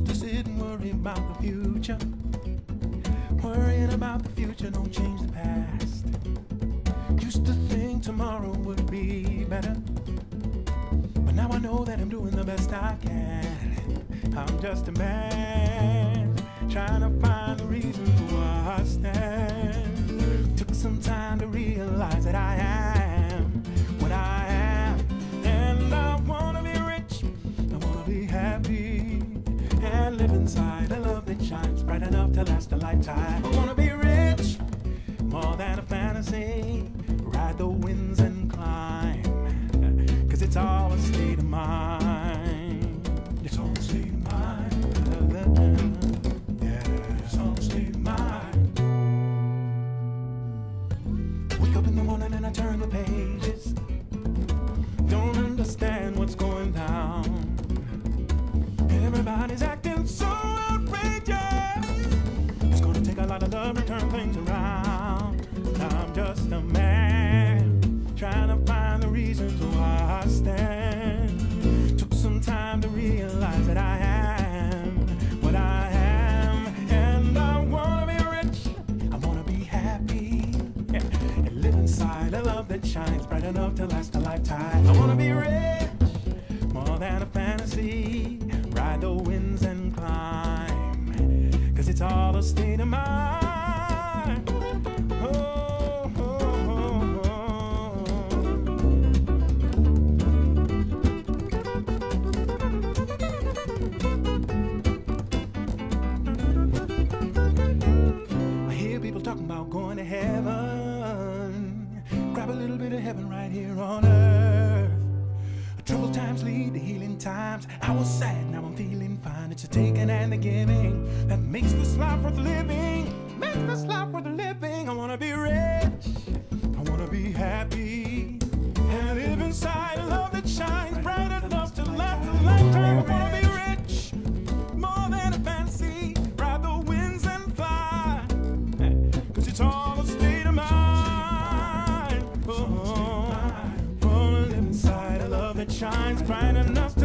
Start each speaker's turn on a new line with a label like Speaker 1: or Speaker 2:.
Speaker 1: didn't worry about the future. Worrying about the future don't change the past. Used to think tomorrow would be better. But now I know that I'm doing the best I can. I'm just a man trying to find a reason for where I stand. Took some time to realize that I inside a love that shines bright enough to last a lifetime. I wanna be rich, more than a fantasy. Ride the winds and climb, cause it's all a state of mind. It's all a state of mind. Yeah, it's all a state of mind. Wake up in the morning and I turn the pages. Don't understand what's going down. Everybody's acting inside a love that shines bright enough to last a lifetime. I wanna be rich, more than a fantasy. Ride the winds and climb, cause it's all a state of mind. Of heaven right here on earth. Troubled times lead to healing times. I was sad, now I'm feeling fine. It's a taking and a giving that makes this life worth living. Shines bright enough